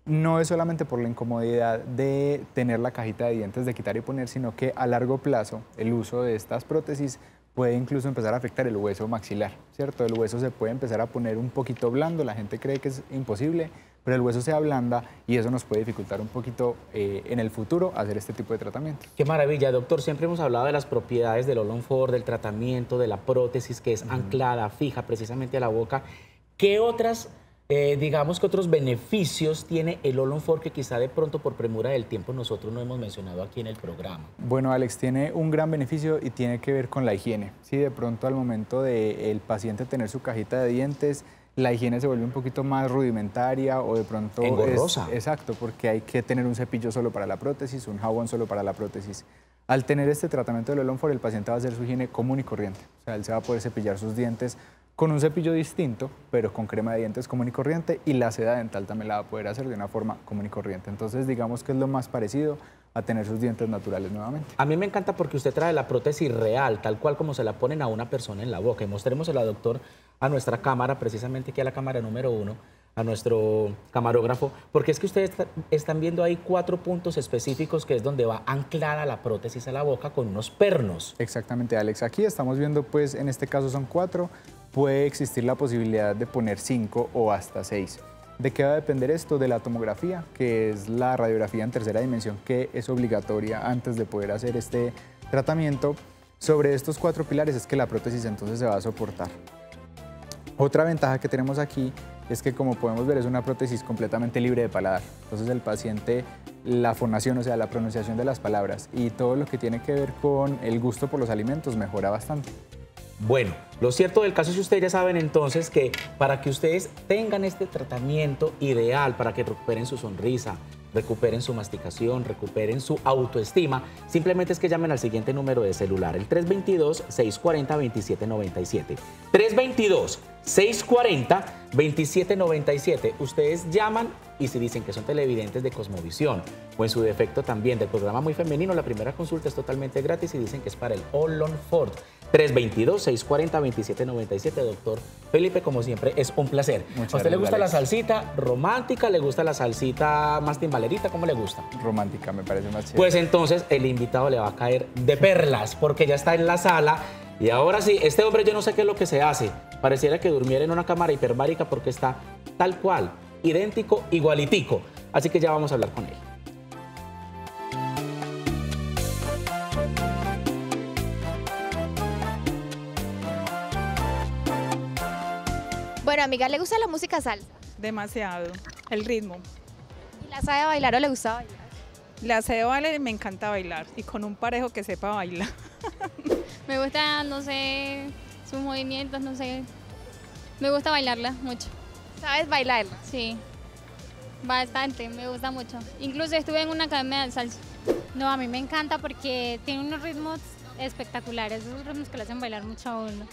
No es solamente por la incomodidad de tener la cajita de dientes de quitar y poner, sino que a largo plazo el uso de estas prótesis puede incluso empezar a afectar el hueso maxilar, ¿cierto? El hueso se puede empezar a poner un poquito blando, la gente cree que es imposible, pero el hueso se ablanda y eso nos puede dificultar un poquito eh, en el futuro hacer este tipo de tratamiento. Qué maravilla, doctor. Siempre hemos hablado de las propiedades del Olonfor, del tratamiento, de la prótesis que es anclada, fija precisamente a la boca. ¿Qué otras, eh, digamos que otros beneficios tiene el Olonfor que quizá de pronto por premura del tiempo nosotros no hemos mencionado aquí en el programa? Bueno, Alex, tiene un gran beneficio y tiene que ver con la higiene. Si de pronto al momento del paciente tener su cajita de dientes, la higiene se vuelve un poquito más rudimentaria o de pronto... Engorrosa. Es, exacto, porque hay que tener un cepillo solo para la prótesis, un jabón solo para la prótesis. Al tener este tratamiento del Olonfor, el paciente va a hacer su higiene común y corriente. O sea, él se va a poder cepillar sus dientes con un cepillo distinto, pero con crema de dientes común y corriente, y la seda dental también la va a poder hacer de una forma común y corriente. Entonces, digamos que es lo más parecido a tener sus dientes naturales nuevamente. A mí me encanta porque usted trae la prótesis real, tal cual como se la ponen a una persona en la boca. Y mostremosela, doctor, a nuestra cámara, precisamente aquí a la cámara número uno, a nuestro camarógrafo, porque es que ustedes está- están viendo ahí cuatro puntos específicos que es donde va anclada la prótesis a la boca con unos pernos. Exactamente, Alex. Aquí estamos viendo, pues, en este caso son cuatro. Puede existir la posibilidad de poner cinco o hasta seis. ¿De qué va a depender esto? De la tomografía, que es la radiografía en tercera dimensión, que es obligatoria antes de poder hacer este tratamiento. Sobre estos cuatro pilares es que la prótesis entonces se va a soportar. Otra ventaja que tenemos aquí es que como podemos ver es una prótesis completamente libre de paladar. Entonces el paciente, la fonación, o sea, la pronunciación de las palabras y todo lo que tiene que ver con el gusto por los alimentos mejora bastante. Bueno, lo cierto del caso es que ustedes ya saben entonces que para que ustedes tengan este tratamiento ideal, para que recuperen su sonrisa, recuperen su masticación, recuperen su autoestima, simplemente es que llamen al siguiente número de celular, el 322-640-2797. 322-640-2797. Ustedes llaman y si dicen que son televidentes de Cosmovisión o en su defecto también del programa Muy Femenino, la primera consulta es totalmente gratis y dicen que es para el Olon Ford. 322-640-2797, doctor Felipe, como siempre, es un placer. Muchas ¿A usted le gusta la salsita romántica? ¿Le gusta la salsita más timbalerita? ¿Cómo le gusta? Romántica, me parece más chévere. Pues entonces el invitado le va a caer de perlas porque ya está en la sala y ahora sí, este hombre yo no sé qué es lo que se hace. Pareciera que durmiera en una cámara hiperbárica porque está tal cual, idéntico, igualitico. Así que ya vamos a hablar con él. Bueno, amiga, ¿le gusta la música salsa? Demasiado. El ritmo. ¿Y la sabe bailar o le gusta bailar? La sé bailar y me encanta bailar. Y con un parejo que sepa bailar. Me gusta, no sé, sus movimientos, no sé. Me gusta bailarla mucho. ¿Sabes bailarla? Sí, bastante, me gusta mucho. Incluso estuve en una academia de salsa. No, a mí me encanta porque tiene unos ritmos espectaculares, esos ritmos que le hacen bailar mucho a uno.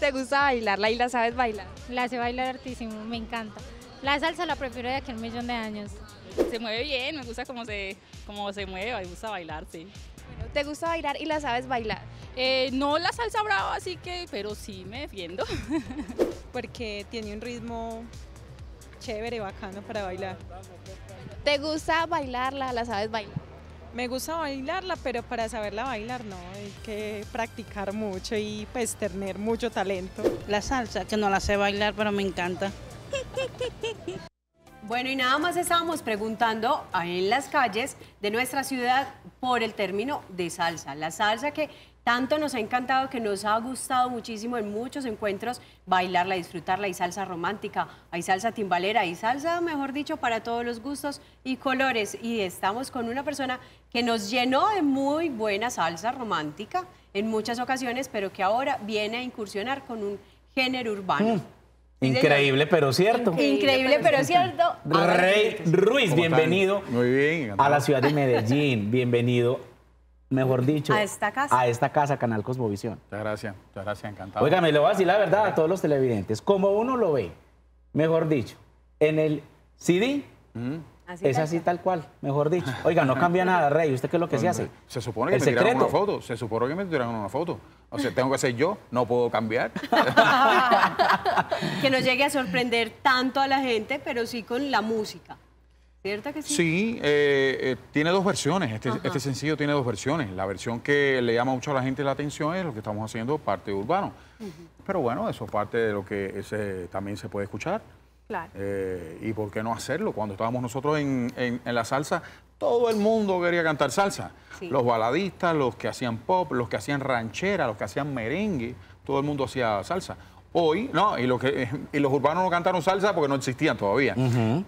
¿Te gusta bailarla y la sabes bailar? La hace bailar hartísimo, me encanta. La salsa la prefiero de aquí a un millón de años. Se mueve bien, me gusta cómo se, cómo se mueve, me gusta bailar, sí. Bueno, ¿te gusta bailar y la sabes bailar? Eh, no la salsa brava, así que, pero sí me defiendo. Porque tiene un ritmo chévere, bacano para bailar. ¿Te gusta bailarla, la sabes bailar? Me gusta bailarla, pero para saberla bailar no, hay que practicar mucho y pues tener mucho talento. La salsa, que no la sé bailar, pero me encanta. Bueno, y nada más estábamos preguntando en las calles de nuestra ciudad por el término de salsa. La salsa que tanto nos ha encantado, que nos ha gustado muchísimo en muchos encuentros, bailarla, disfrutarla. Hay salsa romántica, hay salsa timbalera, hay salsa, mejor dicho, para todos los gustos y colores. Y estamos con una persona que nos llenó de muy buena salsa romántica en muchas ocasiones, pero que ahora viene a incursionar con un género urbano. Señor. Increíble, pero cierto. Increíble, pero cierto. Rey Ruiz, bienvenido Muy bien, a la ciudad de Medellín. Bienvenido, mejor dicho, A esta casa. a esta casa, Canal Cosmovisión. Muchas gracias, muchas gracias, encantado. Óigame, le voy a decir la verdad a todos los televidentes. Como uno lo ve, mejor dicho, en el CD, Así es así tal cual, mejor dicho. Oiga, no cambia nada, Rey. ¿Usted qué es lo que se hace? Se supone que El me tiraron una foto. Se supone que me tiraron una foto. O sea, tengo que ser yo, no puedo cambiar. que nos llegue a sorprender tanto a la gente, pero sí con la música. ¿Cierto que sí? Sí, eh, eh, tiene dos versiones. Este, este sencillo tiene dos versiones. La versión que le llama mucho a la gente la atención es lo que estamos haciendo parte urbano. Pero bueno, eso es parte de lo que ese, también se puede escuchar. Claro. Eh, ¿Y por qué no hacerlo? Cuando estábamos nosotros en, en- en la salsa, todo el mundo quería cantar salsa. Sí. Los baladistas, los que hacían pop, los que hacían ranchera, los que hacían merengue, todo el mundo hacía salsa. Hoy, no, y, lo que, y los urbanos no cantaron salsa porque no existían todavía.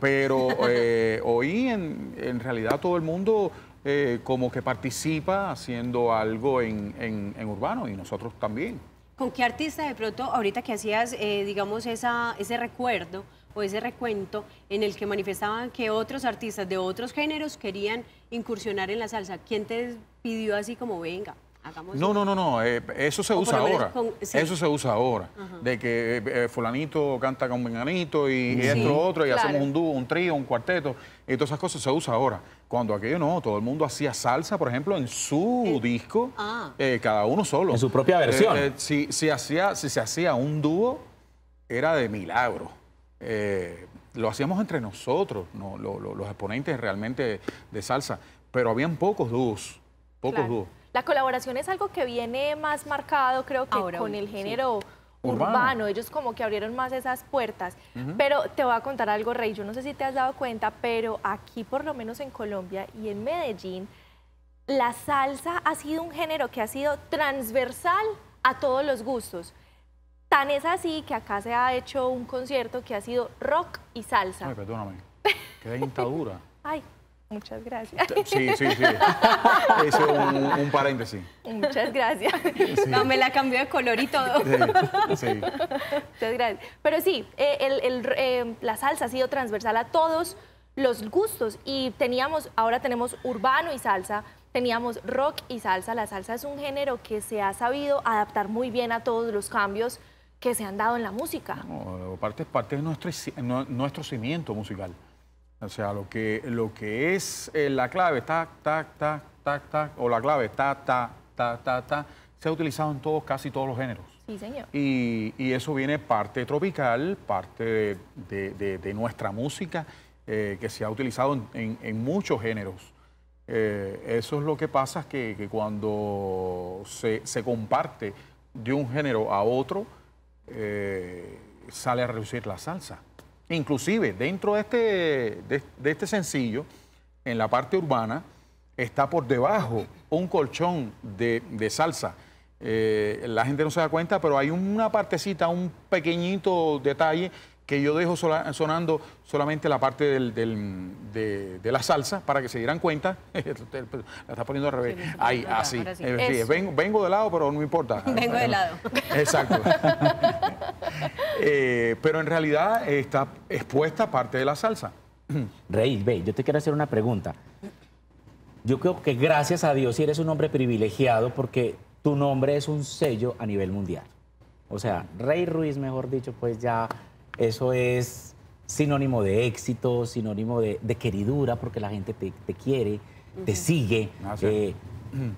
Pero eh, hoy en, en realidad todo el mundo eh, como que participa haciendo algo en, en- en urbano y nosotros también. ¿Con qué artista de pronto, ahorita que hacías, eh, digamos, esa, ese recuerdo o ese recuento en el que manifestaban que otros artistas de otros géneros querían incursionar en la salsa, ¿quién te pidió así como, venga, hagamos No, no, no, no, eh, eso se usa ahora. con- sí. Eso se usa ahora. Ajá. De que eh, eh, fulanito canta con menganito y, y Sí, esto otro, y claro. hacemos un dúo, un trío, un cuarteto, y todas esas cosas se usa ahora. Cuando aquello no, todo el mundo hacía salsa, por ejemplo, en su disco, Ah. eh, cada uno solo. En su propia versión. Eh, eh, si, si hacía, si se hacía un dúo, era de milagro. Eh, lo hacíamos entre nosotros, no, lo- lo- los exponentes realmente de salsa, pero habían pocos dúos, pocos Claro. dúos. La colaboración es algo que viene más marcado, creo que Ahora, con sí. el género Urbano. urbano. Ellos como que abrieron más esas puertas. Ujú. Pero te voy a contar algo, Rey. Yo no sé si te has dado cuenta, pero aquí, por lo menos en Colombia y en Medellín, la salsa ha sido un género que ha sido transversal a todos los gustos. Tan es así que acá se ha hecho un concierto que ha sido rock y salsa. Ay, perdóname. Qué dentadura. Ay, muchas gracias. Sí, sí, sí. Eso es un, un paréntesis. Muchas gracias. No, me la cambió de color y todo. Sí, sí. Muchas gracias. Pero sí, eh, el- el- eh, la salsa ha sido transversal a todos los gustos y teníamos, ahora tenemos urbano y salsa, teníamos rock y salsa. La salsa es un género que se ha sabido adaptar muy bien a todos los cambios que se han dado en la música. No, parte, parte de nuestro, nuestro cimiento musical. O sea, lo que, lo que es eh, la clave, tac, tac, tac, tac, tac, o la clave, ta, ta, ta, ta, ta, se ha utilizado en todos, casi todos los géneros. Sí, señor. Y, y eso viene parte tropical, parte de, de- de- de nuestra música, eh, que se ha utilizado en, en- en muchos géneros. Eh, eso es lo que pasa, que, que cuando se, se comparte de un género a otro, eh, sale a reducir la salsa. Inclusive, dentro de este, de, este sencillo, en la parte urbana, está por debajo un colchón de, de salsa. Eh, la gente no se da cuenta, pero hay una partecita, un pequeñito detalle que yo dejo sola- sonando solamente la parte del- del- de, de la salsa para que se dieran cuenta. la está poniendo al revés. Ahí, así. sí. Eh, sí, vengo, vengo de lado, pero no importa. Vengo de lado. Exacto. Eh, pero en realidad está expuesta parte de la salsa. Rey, ve, yo te quiero hacer una pregunta. Yo creo que gracias a Dios eres un hombre privilegiado porque tu nombre es un sello a nivel mundial. O sea, Rey Ruiz, mejor dicho, pues ya eso es sinónimo de éxito, sinónimo de, de queridura, porque la gente te, te quiere, te sigue. Gracias. eh,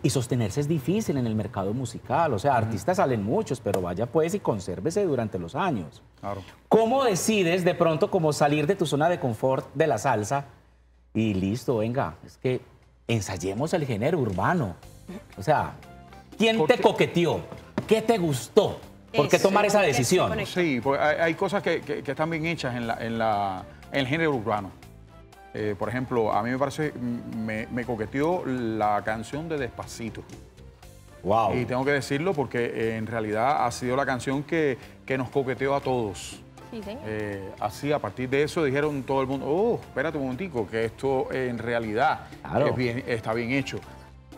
y sostenerse es difícil en el mercado musical. O sea, artistas salen muchos, pero vaya pues y consérvese durante los años. Claro. ¿Cómo decides de pronto como salir de tu zona de confort de la salsa y listo, venga, es que ensayemos el género urbano? O sea, ¿quién te coqueteó? ¿Qué te gustó? ¿Por qué tomar esa ¿con qué se decisión? Sí, pues hay, hay cosas que, que- que están bien hechas en, la, en, la- en el género urbano. Eh, por ejemplo, a mí me parece, me, me coqueteó la canción de Despacito. Wow. Y tengo que decirlo porque eh, en realidad ha sido la canción que, que nos coqueteó a todos. Sí, señor. Eh, así, a partir de eso dijeron todo el mundo, oh, espérate un momentico, que esto eh, en realidad Claro. es bien- está bien hecho.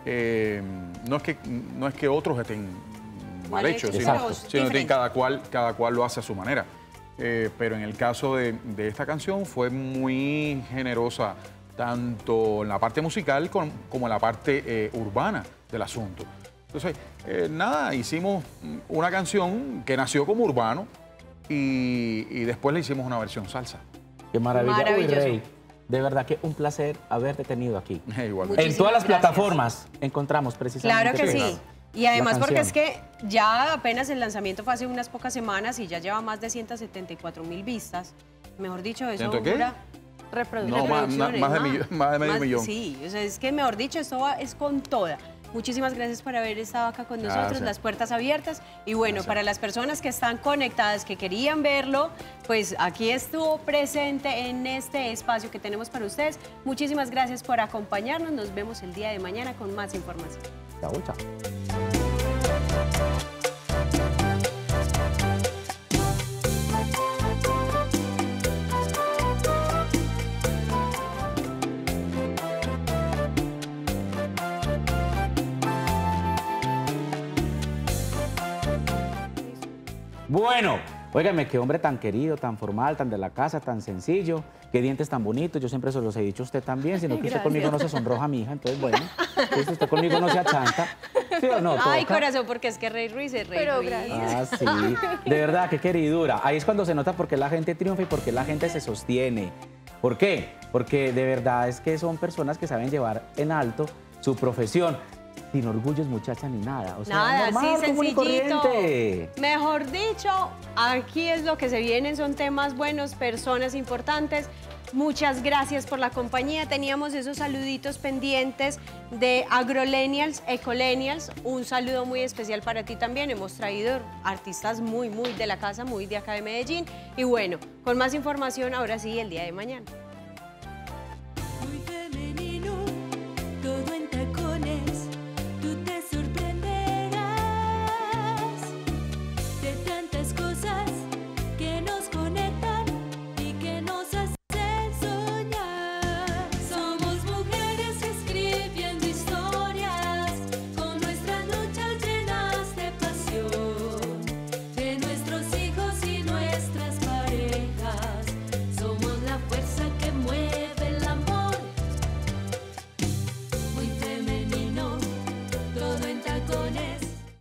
Eh, no, es que, no es que otros estén mal sino, pero sino que diferente. cada cual, cada cual lo hace a su manera. Eh, pero en el caso de, de esta canción fue muy generosa, tanto en la parte musical con- como en la parte eh, urbana del asunto. Entonces, eh, nada, hicimos una canción que nació como urbano y, y después le hicimos una versión salsa. Qué maravilla. Uy, Maravilloso. Rey, de verdad que un placer haberte tenido aquí. En todas las gracias. plataformas encontramos precisamente. Claro que sí. Y además porque es que ya apenas el lanzamiento fue hace unas pocas semanas y ya lleva más de 174 mil vistas. Mejor dicho, eso dura reproducciones. No, más- más- de más de medio Más- millón. Sí, o sea, es que mejor dicho, esto va- es con toda. Muchísimas gracias por haber estado acá con nosotros, Gracias. las puertas abiertas. Y bueno, para las personas que están conectadas, que querían verlo, pues aquí estuvo presente en este espacio que tenemos para ustedes. Muchísimas gracias por acompañarnos. Nos vemos el día de mañana con más información. Chao, chao. Bueno, óigame, qué hombre tan querido, tan formal, tan de la casa, tan sencillo, qué dientes tan bonitos. Yo siempre se los he dicho a usted también, sino que usted Gracias. conmigo no se sonroja, mija. Entonces, bueno, pues usted conmigo no se achanta. ¿Sí o no? Ay, Toca. corazón, porque es que Rey Ruiz es Rey Pero Ruiz. Ah, sí. De verdad, qué queridura. Ahí es cuando se nota por qué la gente triunfa y por qué la gente se sostiene. ¿Por qué? Porque de verdad es que son personas que saben llevar en alto su profesión. Sin orgullos, muchacha, ni nada. O sea, Nada, normal, sí, sencillito. Mejor dicho, aquí es lo que se vienen, son temas buenos, personas importantes. Muchas gracias por la compañía. Teníamos esos saluditos pendientes de Agrolenials, Ecolenials. Un saludo muy especial para ti también. Hemos traído artistas muy, muy de la casa, muy de acá de Medellín. Y bueno, con más información ahora sí el día de mañana.